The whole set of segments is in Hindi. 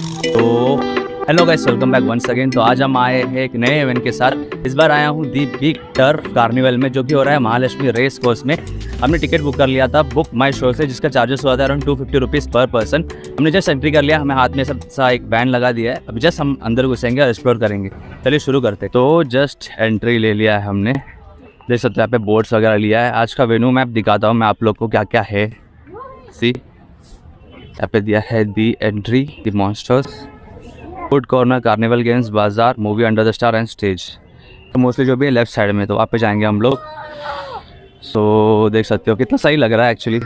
तो hello guys welcome back once again तो आज हम आए हैं एक नए इवेंट के साथ। इस बार आया हूँ दी बिग टर्फ कार्निवल में, जो कि हो रहा है महालक्ष्मी रेस कोर्स में। हमने टिकट बुक कर लिया था बुक माई शो से, जिसका चार्जेस हुआ था around two fifty rupees per person हमने जस्ट एंट्री कर लिया, हमें हाथ में सब सा एक बैन लगा दिया है। अभी जस्ट हम अंदर घुसेंगे और एक्सप्लोर करेंगे। चलिए शुरू करते। तो जस्ट एंट्री ले लिया है हमने। देख सकते हैं, यहाँ पे बोर्ड्स वगैरह लिया है। आज का वेन्यू मैप दिखाता हूँ मैं आप लोग को क्या क्या है। सी यहाँ पे दिया है the entry the monsters food corner carnival games बाज़ार movie under the star and stage तो मोस्टली जो भी है लेफ़्ट साइड में तो वहाँ पे जाएँगे हम लोग। सो so, देख सकते हो कितना सही लग रहा है एक्चुअली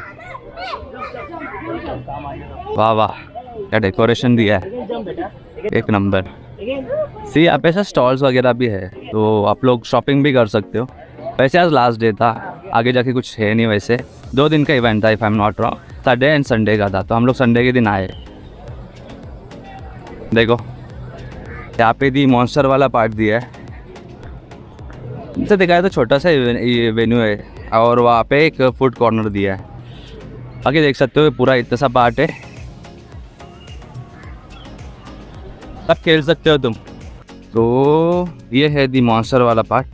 वाह वाह क्या डेकोरेशन दिया है। एक नंबर सी यहाँ पे ऐसा स्टॉल्स वगैरह भी है तो आप लोग शॉपिंग भी कर सकते हो। वैसे आज लास्ट डे था आगे जाके कुछ है नहीं वैसे। दो दिन का इवेंट था if I am not wrong Saturday and Sunday का था तो हम लोग संडे के दिन आए। देखो, यहाँ पे दी मॉन्स्टर वाला पार्ट दिया है। इनसे दिखाया तो छोटा सा ये वेन्यू है, और वहाँ पे एक फ़ूड कॉर्नर दिया है। बाकी देख सकते हो पूरा इतना सा पार्ट है। सब खेल सकते हो तुम। तो ये है दी मॉन्स्टर वाला पार्ट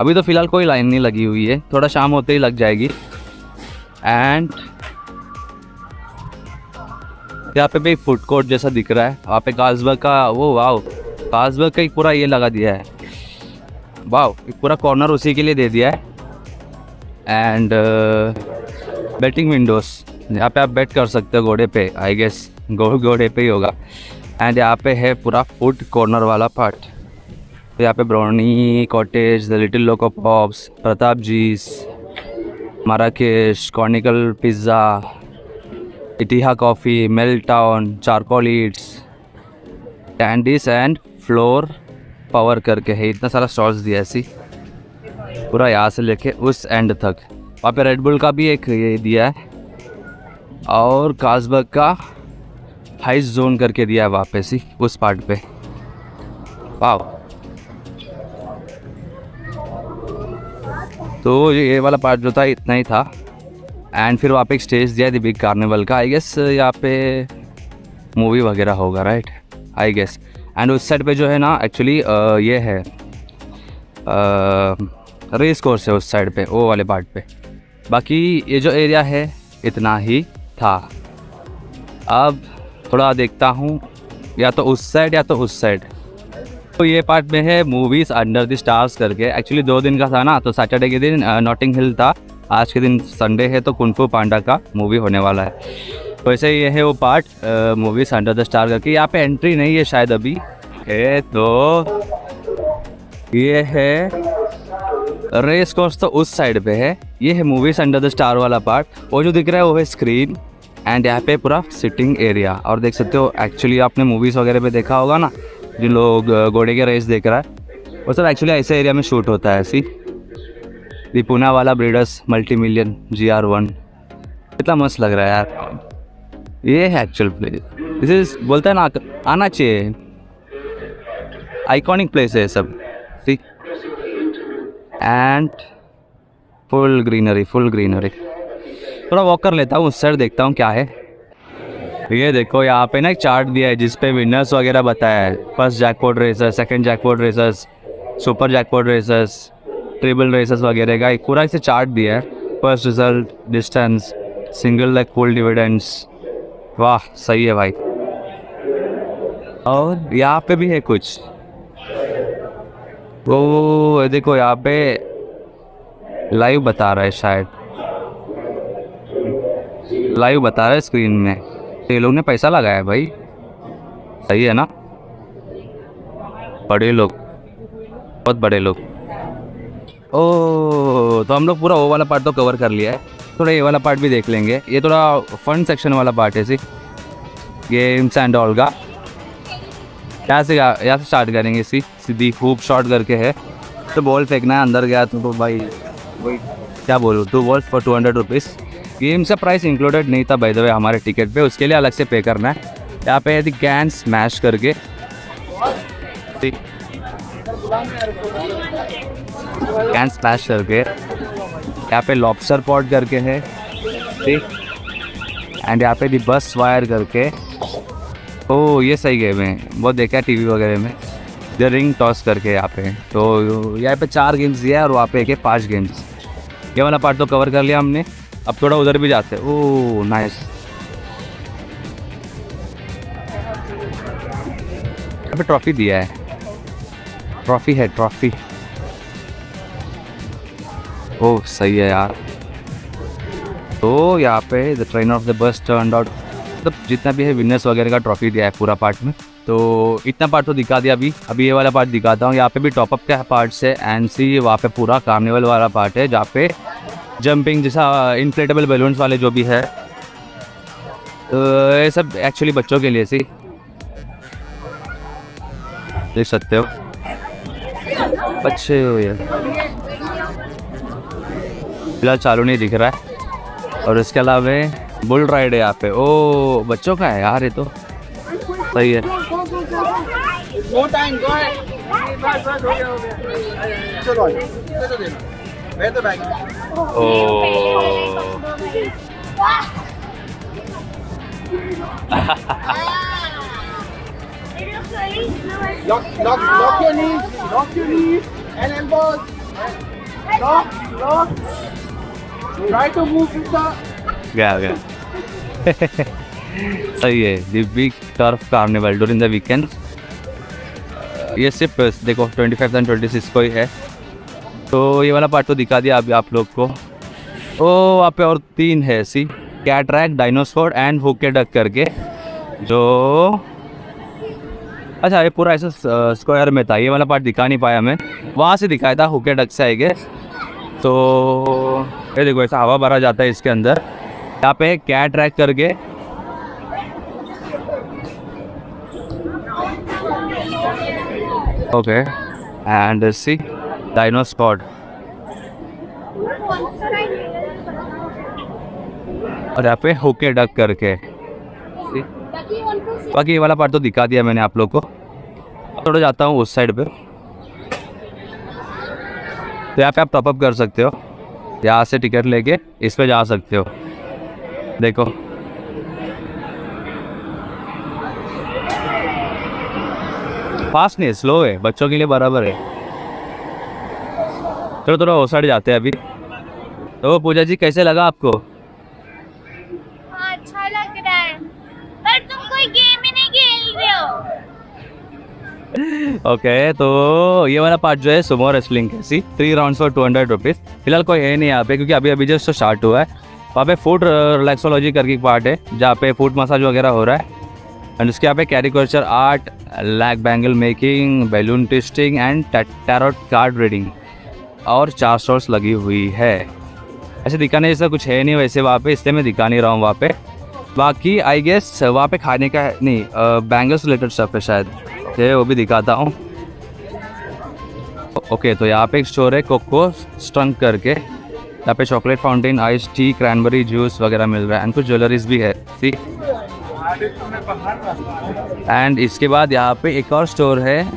अभी तो फ़िलहाल कोई लाइन नहीं लगी हुई है, थोड़ा शाम होते ही लग जाएगी। एंड यहाँ पे भी फ़ूड कोर्ट जैसा दिख रहा है। वहाँ पे काजबर्ग का, वो वाव काजबर्ग का एक पूरा ये लगा दिया है। वाव एक पूरा कॉर्नर उसी के लिए दे दिया है। एंड बेटिंग विंडोज़ यहाँ पे आप बैट कर सकते हो घोड़े पे आई गेस घोड़े पे ही होगा। एंड यहाँ पे है पूरा फ़ूड कॉर्नर वाला पार्ट यहाँ पे brownie cottage the little loco pops Pratap जीस माराकेश कॉर्निकल पिज़्ज़ा इटिहा coffee mail town charcoal eats and flour power करके है। इतना सारा स्टॉल्स दिया ऐसी। पूरा यहाँ से लेके उस एंड तक। वहाँ पे रेडबुल का भी एक ये दिया है। और काजबर्ग का हाइस जोन करके दिया है वहाँ पे सी उस पार्ट पे। वाह तो ये वाला पार्ट जो था, इतना ही था। एंड फिर वहाँ पे एक स्टेज दिया है बिग कार्निवल का। आई गेस यहाँ पे मूवी वगैरह होगा राइट आई गेस एंड उस साइड पे जो है ना एक्चुअली ये है। रेस कोर्स है उस साइड पे, वो वाले पार्ट पे। बाकी ये जो एरिया है, इतना ही था। अब थोड़ा देखता हूँ, या तो उस साइड या तो उस साइड तो ये पार्ट में है मूवीज़ अंडर द स्टार्स करके। एक्चुअली दो दिन का था ना तो सैटरडे के दिन नॉटिंग हिल था। आज के दिन संडे है तो कुनफू पांडा का मूवी होने वाला है। वैसे ये है वो part movies under the star करके। यहाँ पे एंट्री नहीं है शायद अभी। है तो ये है रेस कोर्स तो उस साइड पे है। ये है मूवीज़ अंडर द स्टार वाला पार्ट वो जो दिख रहा है वो है स्क्रीन एंड यहाँ पे पूरा सिटिंग एरिया और देख सकते हो एक्चुअली आपने मूवीज़ वगैरह पे देखा होगा ना। जिन लोग घोड़े के रेस देख रहा है, वो सब एक्चुअली ऐसे एरिया में शूट होता है, ऐसी। दी पूना वाला breeders multi million G R one कितना मस्त लग रहा है यार। ये है एक्चुअल प्लेस दिस इज़ बोलता है ना, आना चाहिए। आइकॉनिक प्लेस है सब। See and full greenery full greenery थोड़ा वॉक कर लेता हूँ, उस साइड देखता हूँ क्या है। ये देखो, यहाँ पे ना एक चार्ट दिया है जिसपे विनर्स वगैरह बताया है। First jackpot racers second jackpot racers super jackpot racers treble racers वगैरह का एक पूरा इसे चार्ट दिया है। First result distance single like full dividends वाह, सही है भाई। और यहाँ पे भी है कुछ। वो देखो, यहाँ पे लाइव बता रहा है शायद। लाइव बता रहा है स्क्रीन में। ये लोग ने पैसा लगाया भाई। सही है ना? बड़े लोग। बहुत बड़े लोग। ओ तो हम लोग पूरा वो वाला पार्ट तो कवर कर लिया है। थोड़ा ये वाला पार्ट भी देख लेंगे। ये थोड़ा फन सेक्शन वाला पार्ट है सी गेम्स एंड ऑल का। यहाँ से यहाँ से स्टार्ट करेंगे सी सीधी खूब शॉट करके है। तो बॉल फेंकना है अंदर गया तो, तो भाई वही। क्या बोलूँ? Two balls for two hundred rupees game का प्राइस इंक्लूडेड नहीं था वे हमारे टिकट पे। उसके लिए अलग से पे करना है। यहाँ पे यदि कैन स्मैश करके। कैन स्मैश करके। यहाँ पे लॉबस्टर पॉट करके है। ठीक एंड यहाँ पे दी बस वायर करके। ओ ये सही गेम है। बहुत देखा टीवी वगैरह में। द रिंग टॉस करके यहाँ पे। तो यहाँ पे चार गेम्स दिया है और वहाँ पे एक है पाँच गेम्स ये वाला पार्ट तो कवर कर लिया हमने। अब थोड़ा उधर भी जाते ओह नाइस पे ट्रॉफी दिया है। ट्रॉफी है ट्रॉफी ओह, सही है यार। तो यहाँ पे the train of the bus turn out मतलब जितना भी है विनर्स वगैरह का ट्रॉफी दिया है पूरा पार्ट में। तो इतना पार्ट तो दिखा दिया अभी। अभी ये वाला पार्ट दिखाता हूँ। यहाँ पे भी टॉपअप का पार्ट है। एन सी वहाँ पे पूरा कार्निवल वाला पार्ट है, जहाँ पे जंपिंग जैसा इन्फ्लेटेबल बैलून्स वाले जो भी है। तो ये सब एक्चुअली बच्चों के लिए सी। देख सकते हो। बच्चे हो ये। फ़िलहाल चालू नहीं दिख रहा है। और इसके अलावा बुल राइड है यहाँ पे। ओ बच्चों का है यार ये तो। सही है। हो हो चलो मैं तो बैग ओ lock lock lock your knees lock your knees and elbows lock lock try to move with the गया गया सही है the big turf carnival during the weekend ये सिर्फ़ देखो 25 एंड 26 को ही है तो ये वाला पार्ट तो दिखा दिया अभी आप लोग को। ओ, वहाँ पे और तीन है see cat track dinosaur and hook a duck करके, जो अच्छा ये पूरा ऐसा स्क्वायर में था। ये वाला पार्ट दिखा नहीं पाया मैं। वहाँ से दिखाया था हुके डक से आएँगे तो ये देखो, ऐसा हवा भरा जाता है इसके अंदर। यहाँ पे कैट ट्रैक करके। Okay and see dino spot और यहाँ पे होके डक करके। बाकी ये वाला पार्ट तो दिखा दिया मैंने आप लोग को। थोड़ा जाता हूँ उस साइड पे। तो यहाँ पे आप टॉपअप कर सकते हो। यहाँ से टिकट लेके इस पे जा सकते हो। देखो। फास्ट नहीं स्लो है बच्चों के लिए बराबर है। चलो थोड़ा उस साइड जाते हैं अभी। तो पूजा जी कैसे लगा आपको? हाँ अच्छा लग रहा है। पर तुम कोई गेम ही नहीं खेल रहे हो। ओके तो ये वाला पार्ट जो है सुमो रेसलिंग है see. Three rounds for two hundred rupees फ़िलहाल कोई है नहीं यहाँ पे क्योंकि अभी अभी जस्ट स्टार्ट हुआ है। वहाँ पे फ़ूड रिलैक्सोलॉजी करके एक पार्ट है जहाँ पे फ़ूड मसाज वगैरह हो रहा है। एंड उसके यहाँ पे caricature art lac bangle making balloon testing and tarot card reading और चार स्टॉल्स लगी हुई है। ऐसे दिखाने जैसा कुछ है नहीं, वैसे वहाँ पे इसलिए मैं दिखा नहीं रहा हूँ वहाँ पे। बाकी आई गेस वहाँ पे खाने का नहीं बैंगल्स रिलेटेड स्टफ़ है शायद। ये वो भी दिखाता हूँ। ओके तो यहाँ पे एक स्टोर है कोको स्टंक करके। यहाँ पे chocolate fountain ice tea cranberry juice वगैरह मिल रहा है। एंड कुछ ज्वेलरीज भी है सी एंड इसके बाद यहाँ पे एक और स्टोर है,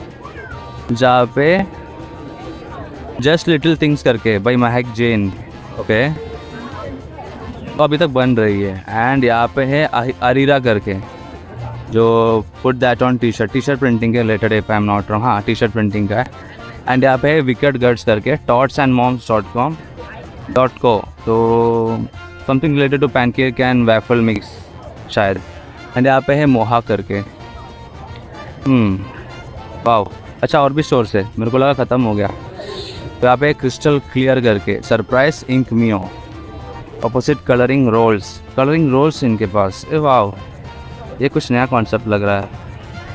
जहाँ पे जस्ट लिटिल थिंग्स करके बाई महक जैन ओके तो अभी तक बन रही है। एंड यहाँ पे है अरीरा करके, जो put that on T shirt T shirt printing के रिलेटेड है आई एम नॉट रॉन्ग हाँ टी शर्ट प्रिंटिंग का है। एंड यहाँ पे है विकेट गट्स करके tots and moms dot com dot co तो something related to pancake and waffle mix शायद। एंड यहाँ पे है मोहा करके। हम्म वाओ अच्छा और भी स्टोर्स है। मेरे को लगा ख़त्म हो गया। तो यहाँ पे क्रिस्टल क्लियर करके, surprise inc मियो। Opposite colouring rolls colouring rolls इनके पास। ए, वाओ। ये कुछ नया कॉन्सेप्ट लग रहा है।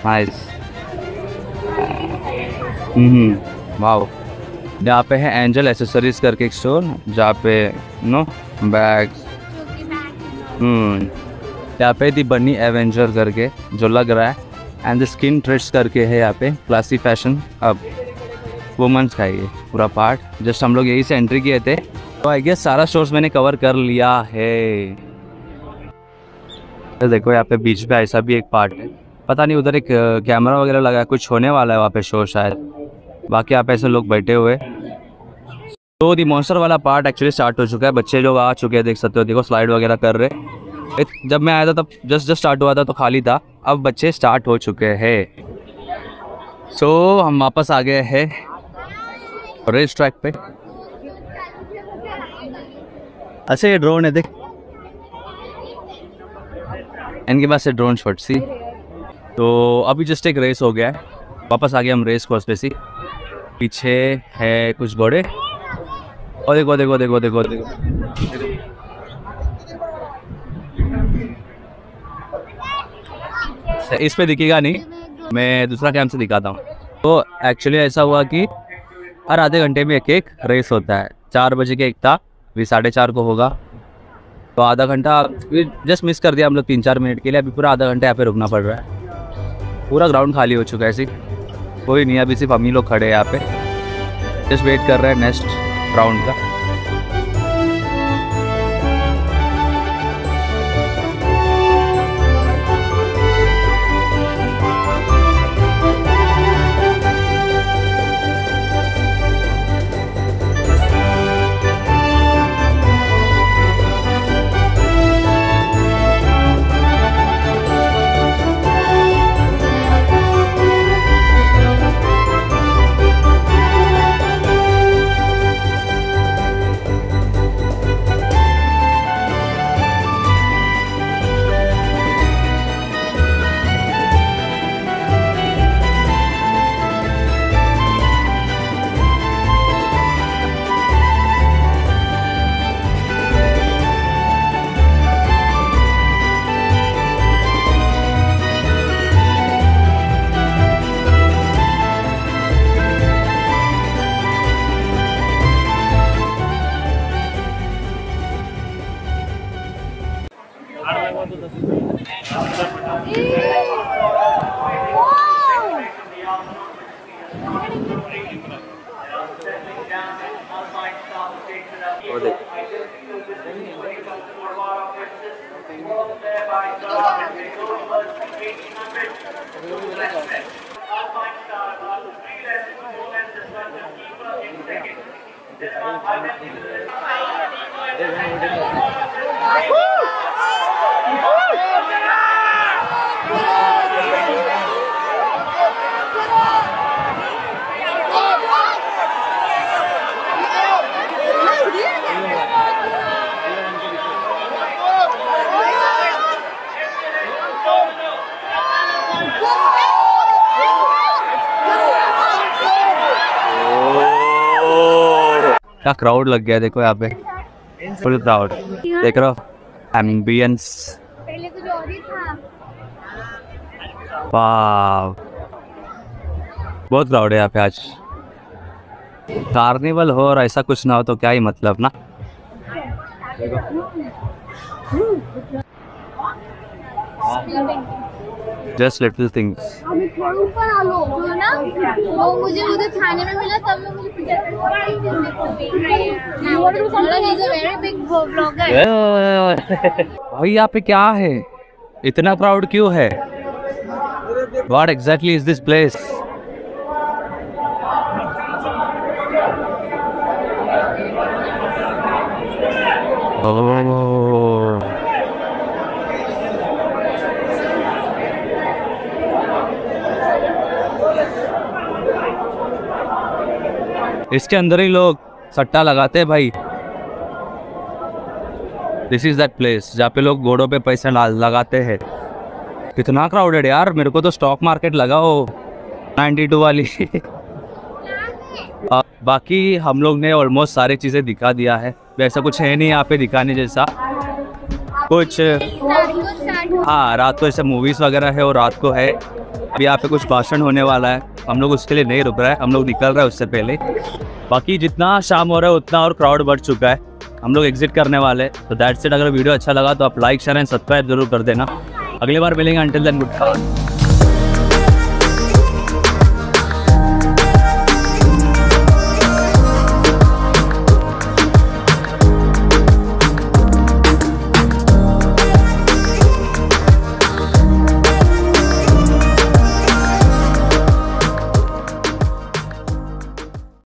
Nice hmm wow. यहाँ पे है एंजल एसेसरीज करके एक स्टोर जहाँ पे, नो हम्म। यहाँ पे दी बनी एवेंजर करके, जो लग रहा है। एंड द स्किन ट्रेड्स करके है यहाँ पे क्लासी फ़ैशन अब वुमेंस का ये पूरा पार्ट जस्ट हम लोग यही से एंट्री किए थे. तो आई गेस सारा स्टोर्स मैंने कवर कर लिया है. तो देखो यहाँ पे बीच पे ऐसा भी एक पार्ट है. पता नहीं उधर एक कैमरा वगैरह लगा है कुछ होने वाला है वहाँ पे शो शायद. बाकी यहाँ पे ऐसे लोग बैठे हुए. तो दी मॉन्स्टर वाला पार्ट एक्चुअली स्टार्ट हो चुका है. बच्चे लोग आ चुके हैं देख सकते हो. देखो स्लाइड वगैरह कर रहे. जब मैं आया था तब जस्ट जस्ट स्टार्ट हुआ था तो खाली था. अब बच्चे स्टार्ट हो चुके हैं. सो so, हम वापस आ गए हैं. रेस ट्रैक पे? अच्छा ये ड्रोन है, देख। इनके पास है ड्रोन शॉट सी। तो अभी जस्ट एक रेस हो गया है। वापस आ गए हम रेस कोर्स पे सी। पीछे है कुछ घोड़े। और देखो देखो देखो देखो देखो। इस पे दिखेगा नहीं। मैं दूसरा कैम से दिखाता हूँ। तो एक्चुअली ऐसा हुआ कि हर आधे घंटे में एक एक रेस होता है। चार बजे के एक था अभी साढ़े चार को होगा। तो आधा घंटा जस्ट मिस कर दिया हम लोग तीन चार मिनट के लिए। अभी पूरा आधा घंटा यहाँ पे रुकना पड़ रहा है। पूरा ग्राउंड खाली हो चुका है सिर्फ़ कोई नहीं, अभी सिर्फ़ हम ही लोग खड़े हैं यहाँ पे। जस्ट वेट कर रहे हैं नेक्स्ट राउंड का। Woo! Woo! क्या क्राउड लग गया देखो यहाँ पे। फुल क्राउड देख रहे हो? एम्बियंस ही बहुत क्राउड है यहाँ पे आज। कार्निवल हो और ऐसा कुछ ना हो तो क्या ही मतलब ना? जस्ट लिटिल थिंग्स हमें ऊपर आ लो जो ना वो मुझे उधर थाने में मिला तब मैं मुझे is a very big blogger भाई यहाँ पे क्या है? इतना क्राउड क्यों है? What exactly is this place? Oh. इसके अंदर ही लोग सट्टा लगाते हैं भाई। दिस इज़ दैट प्लेस जहाँ पे लोग घोड़ों पे पैसे लगाते हैं। कितना क्राउडेड यार मेरे को तो स्टॉक मार्केट लगा वो 92 वाली। आ, बाकी हम लोग ने ऑलमोस्ट सारी चीज़ें दिखा दिया है। वैसा कुछ है नहीं यहाँ पे दिखाने जैसा। कुछ हाँ रात को ऐसे मूवीज़ वगैरह है और रात को है। अभी यहाँ पे कुछ भाषण होने वाला है। हम लोग उसके लिए नहीं रुक रहा है, हम लोग निकल रहे हैं उससे पहले। बाकी जितना शाम हो रहा है, उतना और क्राउड बढ़ चुका है। हम लोग एग्जिट करने वाले तो दैट सेट अगर वीडियो अच्छा लगा तो आप लाइक शेयर एंड सब्सक्राइब ज़रूर कर देना। अगली बार मिलेंगे। Until then good